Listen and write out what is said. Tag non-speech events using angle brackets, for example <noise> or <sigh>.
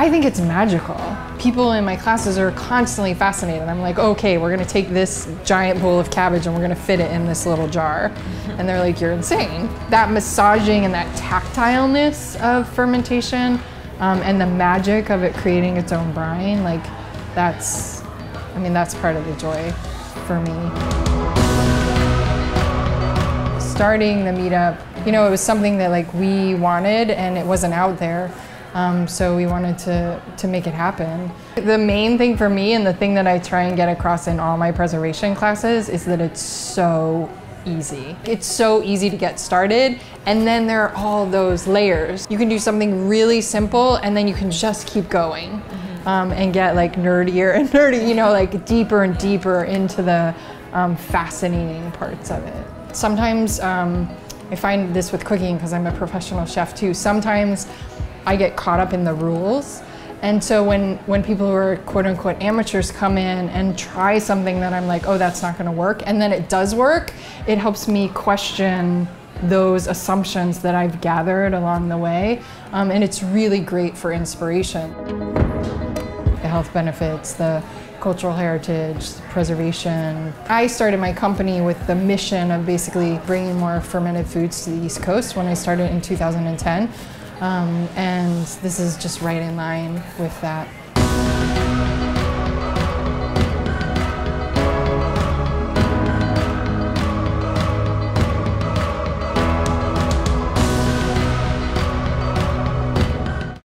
I think it's magical. People in my classes are constantly fascinated. I'm like, okay, we're gonna take this giant bowl of cabbage and we're gonna fit it in this little jar. And they're like, you're insane. That massaging and that tactileness of fermentation um, and the magic of it creating its own brine, like that's, I mean, that's part of the joy for me. Starting the meetup, you know, it was something that like we wanted and it wasn't out there. Um, so we wanted to, to make it happen. The main thing for me and the thing that I try and get across in all my preservation classes is that it's so easy. It's so easy to get started and then there are all those layers. You can do something really simple and then you can just keep going um, and get like nerdier and <laughs> nerdy, you know, like deeper and deeper into the um, fascinating parts of it. Sometimes um, I find this with cooking because I'm a professional chef too. Sometimes I get caught up in the rules. And so when, when people who are quote unquote amateurs come in and try something that I'm like, oh, that's not gonna work, and then it does work, it helps me question those assumptions that I've gathered along the way. Um, and it's really great for inspiration. The health benefits, the cultural heritage, preservation. I started my company with the mission of basically bringing more fermented foods to the East Coast when I started in 2010. Um, and this is just right in line with that.